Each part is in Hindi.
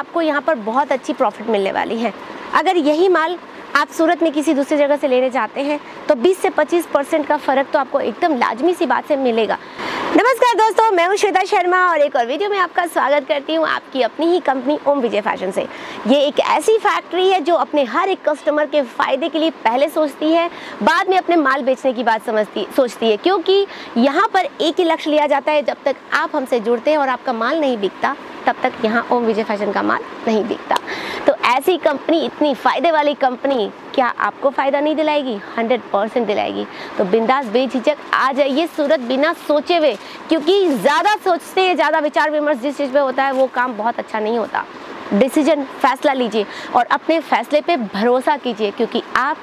आपको यहाँ पर बहुत अच्छी प्रॉफिट मिलने वाली है। अगर यही माल आप सूरत में किसी दूसरी जगह से लेने जाते हैं तो 20 से 25 परसेंट का फ़र्क तो आपको एकदम लाजमी सी बात से मिलेगा। नमस्कार दोस्तों, मैं हूँ श्वेता शर्मा और एक और वीडियो में आपका स्वागत करती हूँ आपकी अपनी ही कंपनी ओम विजय फ़ैशन से। ये एक ऐसी फैक्ट्री है जो अपने हर एक कस्टमर के फ़ायदे के लिए पहले सोचती है, बाद में अपने माल बेचने की बात समझती, सोचती है। क्योंकि यहाँ पर एक ही लक्ष्य लिया जाता है, जब तक आप हमसे जुड़ते हैं और आपका माल नहीं बिकता, तब तक यहाँ ओम विजय फ़ैशन का माल नहीं बिकता। तो ऐसी कंपनी, इतनी फ़ायदे वाली कंपनी, क्या आपको फ़ायदा नहीं दिलाएगी? Hundred percent दिलाएगी। तो बिंदास बेझिझक आ जाइए सूरत बिना सोचे हुए, क्योंकि ज़्यादा सोचते हैं, ज़्यादा विचार विमर्श जिस चीज़ पर होता है, वो काम बहुत अच्छा नहीं होता। डिसीज़न फैसला लीजिए और अपने फैसले पे भरोसा कीजिए, क्योंकि आप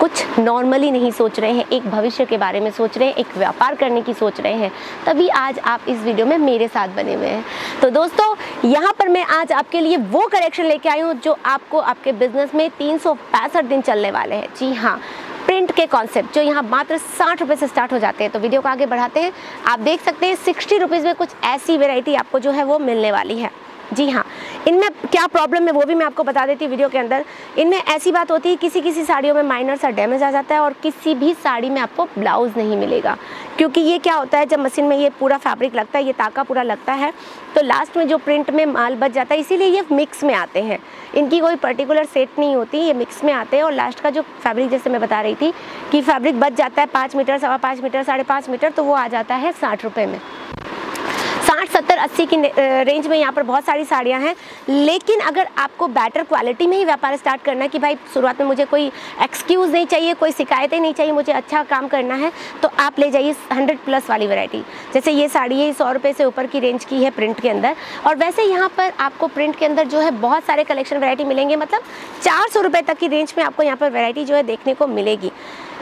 कुछ नॉर्मली नहीं सोच रहे हैं, एक भविष्य के बारे में सोच रहे हैं, एक व्यापार करने की सोच रहे हैं, तभी आज आप इस वीडियो में मेरे साथ बने हुए हैं। तो दोस्तों, यहाँ पर मैं आज आपके लिए वो करेक्शन लेके आई हूँ जो आपको आपके बिज़नेस में तीन सौ पैंसठ दिन चलने वाले हैं। जी हाँ प्रिंट के कॉन्सेप्ट जो यहाँ मात्र साठ रुपये से स्टार्ट हो जाते हैं। तो वीडियो को आगे बढ़ाते हैं। आप देख सकते हैं, सिक्सटी रुपीज़ में कुछ ऐसी वेराइटी आपको जो है वो मिलने वाली है। जी हाँ। इनमें क्या प्रॉब्लम है वो भी मैं आपको बता देती हूँ वीडियो के अंदर। इनमें ऐसी बात होती है किसी किसी साड़ियों में माइनर सा डैमेज आ जाता है और किसी भी साड़ी में आपको ब्लाउज़ नहीं मिलेगा। क्योंकि ये क्या होता है, जब मशीन में ये पूरा फैब्रिक लगता है, ये ताका पूरा लगता है तो लास्ट में जो प्रिंट में माल बच जाता है, इसीलिए ये मिक्स में आते हैं। इनकी कोई पर्टिकुलर सेट नहीं होती, ये मिक्स में आते हैं और लास्ट का जो फैब्रिक जैसे मैं बता रही थी कि फैब्रिक बच जाता है पाँच मीटर, सवा पाँच मीटर, साढ़े पाँच मीटर तो वो आ जाता है साठ रुपये में। अस्सी की रेंज में यहाँ पर बहुत सारी साड़ियाँ हैं। लेकिन अगर आपको बेटर क्वालिटी में ही व्यापार स्टार्ट करना है कि भाई शुरुआत में मुझे कोई एक्सक्यूज़ नहीं चाहिए, कोई शिकायतें नहीं चाहिए, मुझे अच्छा काम करना है तो आप ले जाइए हंड्रेड प्लस वाली वैरायटी जैसे ये साड़ी है सौ रुपये से ऊपर की रेंज की है प्रिंट के अंदर। और वैसे यहाँ पर आपको प्रिंट के अंदर जो है बहुत सारे कलेक्शन वैरायटी मिलेंगे। मतलब चार सौ तक की रेंज में आपको यहाँ पर वैरायटी जो है देखने को मिलेगी।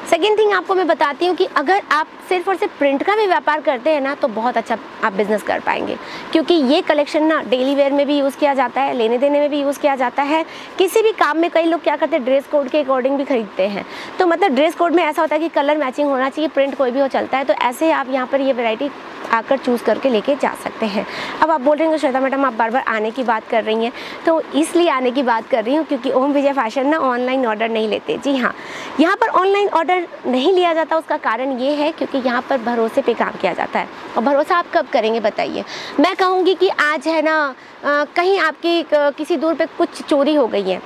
सेकेंड थिंग आपको मैं बताती हूँ कि अगर आप सिर्फ़ और सिर्फ़ प्रिंट का भी व्यापार करते हैं ना तो बहुत अच्छा आप बिज़नेस कर पाएँगे। क्योंकि ये कलेक्शन ना डेली वेयर में भी यूज़ किया जाता है, लेने देने में भी यूज़ किया जाता है। किसी भी काम में कई लोग क्या करते हैं ड्रेस कोड के अकॉर्डिंग भी खरीदते हैं। तो मतलब ड्रेस कोड में ऐसा होता है कि कलर मैचिंग होना चाहिए प्रिंट कोई भी हो चलता है तो ऐसे आप यहाँ पर ये वेराइटी आकर चूज़ करके लेके जा सकते हैं। अब आप बोल रहे हैं श्वेता मैडम, आप बार बार आने की बात कर रही हैं। तो इसलिए आने की बात कर रही हूँ क्योंकि ओम विजय फ़ैशन ना ऑनलाइन ऑर्डर नहीं लेते। जी हाँ यहाँ पर ऑनलाइन ऑर्डर नहीं लिया जाता, उसका कारण ये है क्योंकि यहाँ पर भरोसे पर काम किया जाता है। और भरोसा आप कब करेंगे बताइए? मैं कहूँगी कि आज है ना कहीं आपकी किसी दूर पर कुछ चोरी हो गई है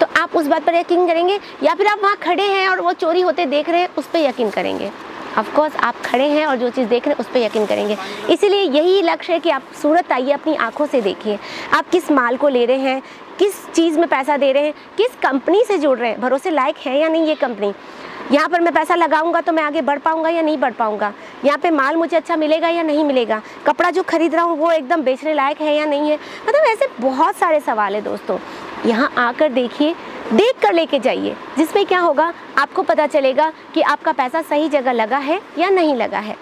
तो आप उस बात पर यकीन करेंगे या फिर आप वहाँ खड़े हैं और वो चोरी होते देख रहे हैं, उस पर यकीन करेंगे। ऑफकोर्स आप खड़े हैं और जो चीज़ देख रहे हैं, उस पर यकीन करेंगे। इसीलिए यही लक्ष्य है कि आप सूरत आइए, अपनी आँखों से देखिए। आप किस माल को ले रहे हैं, किस चीज़ में पैसा दे रहे हैं, किस कंपनी से जुड़ रहे हैं, भरोसे लायक है या नहीं ये कंपनी? यहाँ पर मैं पैसा लगाऊँगा तो मैं आगे बढ़ पाऊँगा या नहीं बढ़ पाऊँगा? यहाँ पे माल मुझे अच्छा मिलेगा या नहीं मिलेगा? कपड़ा जो खरीद रहा हूँ, वो एकदम बेचने लायक है या नहीं है? मतलब ऐसे बहुत सारे सवाल है दोस्तों। यहाँ आकर देखिए देख कर लेके जाइए, जिसमें क्या होगा, आपको पता चलेगा कि आपका पैसा सही जगह लगा है या नहीं लगा है।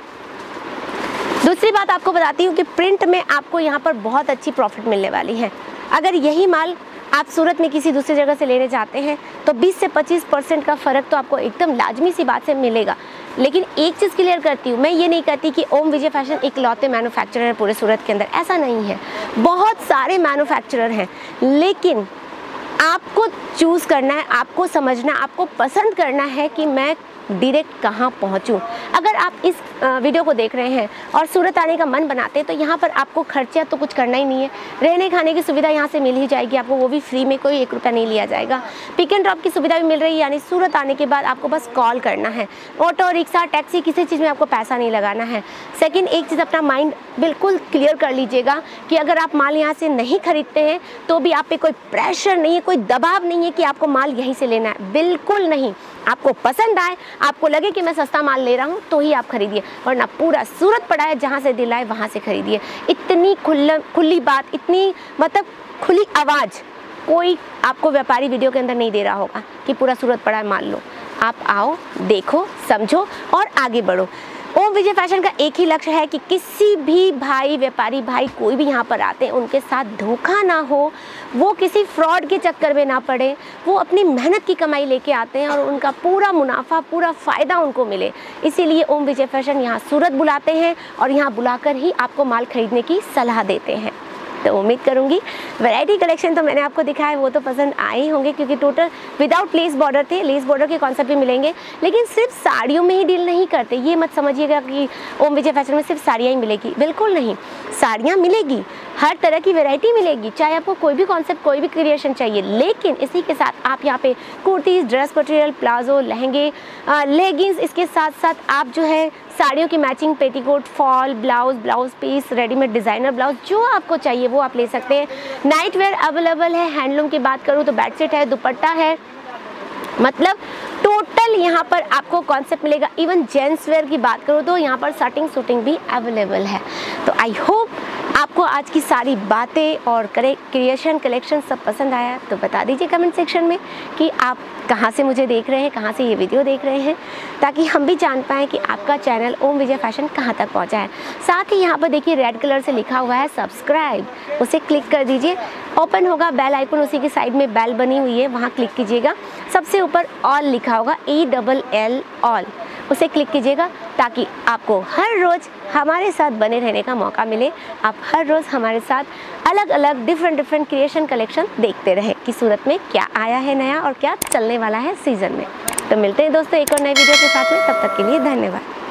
दूसरी बात आपको बताती हूँ कि प्रिंट में आपको यहाँ पर बहुत अच्छी प्रॉफिट मिलने वाली है। अगर यही माल आप सूरत में किसी दूसरी जगह से लेने जाते हैं तो 20 से 25 परसेंट का फ़र्क तो आपको एकदम लाजमी सी बात से मिलेगा। लेकिन एक चीज़ क्लियर करती हूँ, मैं ये नहीं कहती कि ओम विजय फ़ैशन एक लौते मैन्युफैक्चरर है पूरे सूरत के अंदर, ऐसा नहीं है। बहुत सारे मैन्युफैक्चरर हैं, लेकिन आपको चूज़ करना है आपको समझना आपको पसंद करना है कि मैं डायरेक्ट कहाँ पहुँचूँ? अगर आप इस वीडियो को देख रहे हैं और सूरत आने का मन बनाते हैं तो यहाँ पर आपको खर्चा तो कुछ करना ही नहीं है। रहने खाने की सुविधा यहाँ से मिल ही जाएगी आपको, वो भी फ्री में कोई एक रुपया नहीं लिया जाएगा। पिक एंड ड्रॉप की सुविधा भी मिल रही है, यानी सूरत आने के बाद आपको बस कॉल करना है। ऑटो, रिक्शा, टैक्सी, किसी चीज़ में आपको पैसा नहीं लगाना है। सेकेंड, एक चीज़ अपना माइंड बिल्कुल क्लियर कर लीजिएगा कि अगर आप माल यहाँ से नहीं खरीदते हैं तो भी आप पे कोई प्रेशर नहीं है, कोई दबाव नहीं है कि आपको माल यहीं से लेना है। बिल्कुल नहीं। आपको पसंद आए, आपको लगे कि मैं सस्ता माल ले रहा हूँ तो ही आप खरीदिए। वरना पूरा सूरत पड़ा है, जहाँ से दिलाए वहाँ से खरीदिए। इतनी खुल खुली बात, इतनी मतलब खुली आवाज़, कोई आपको व्यापारी वीडियो के अंदर नहीं दे रहा होगा कि पूरा सूरत पड़ा है, माल लो। आप आओ, देखो, समझो और आगे बढ़ो। ओम विजय फ़ैशन का एक ही लक्ष्य है कि किसी भी भाई, व्यापारी भाई कोई भी यहाँ पर आते हैं उनके साथ धोखा ना हो, वो किसी फ्रॉड के चक्कर में ना पड़े, वो अपनी मेहनत की कमाई लेके आते हैं और उनका पूरा मुनाफा, पूरा फ़ायदा उनको मिले। इसीलिए ओम विजय फ़ैशन यहाँ सूरत बुलाते हैं और यहाँ बुलाकर ही आपको माल खरीदने की सलाह देते हैं। तो उम्मीद करूँगी। वैरायटी कलेक्शन तो मैंने आपको दिखाया है, वो तो पसंद आए ही होंगे, क्योंकि टोटल विदाउट लेस बॉर्डर थे लेस बॉर्डर के कॉन्सेप्ट भी मिलेंगे। लेकिन सिर्फ़ साड़ियों में ही डील नहीं करते। ये मत समझिएगा कि ओम विजय फ़ैशन में सिर्फ़ साड़ियाँ ही मिलेगी। बिल्कुल नहीं। साड़ियाँ मिलेगी हर तरह की वेराइटी मिलेगी, चाहे आपको कोई भी कॉन्सेप्ट कोई भी क्रिएशन चाहिए। लेकिन इसी के साथ आप यहाँ पे कुर्तीज़ ड्रेस मटेरियल प्लाजो लहंगे लेगिंग्स इसके साथ साथ आप जो है साड़ियों की matching petticoat fall blouse blouse piece readymade designer blouse जो आपको चाहिए वो आप ले सकते हैं। नाइट वेयर अवेलेबल है हैंडलूम की बात करूँ तो बेडशीट है, दुपट्टा है। मतलब टोटल यहाँ पर आपको कॉन्सेप्ट मिलेगा। इवन जेंट्स वेयर की बात करूँ तो यहाँ पर सटिंग शूटिंग भी अवेलेबल है। तो आई होप आपको आज की सारी बातें और क्रिएशन कलेक्शन सब पसंद आया तो बता दीजिए कमेंट सेक्शन में कि आप कहाँ से मुझे देख रहे हैं, कहाँ से ये वीडियो देख रहे हैं, ताकि हम भी जान पाएँ कि आपका चैनल ओम विजय फ़ैशन कहाँ तक पहुँचा है। साथ ही यहाँ पर देखिए रेड कलर से लिखा हुआ है सब्सक्राइब उसे क्लिक कर दीजिए। ओपन होगा बेल आइकन उसी की साइड में बेल बनी हुई है, वहाँ क्लिक कीजिएगा। सबसे ऊपर ऑल लिखा होगा ई डबल एल ऑल उसे क्लिक कीजिएगा ताकि आपको हर रोज़ हमारे साथ बने रहने का मौका मिले। आप हर रोज़ हमारे साथ अलग अलग डिफरेंट डिफरेंट क्रिएशन कलेक्शन देखते रहें कि सूरत में क्या आया है नया और क्या चलने वाला है सीज़न में। तो मिलते हैं दोस्तों एक और नए वीडियो के साथ में। तब तक के लिए धन्यवाद।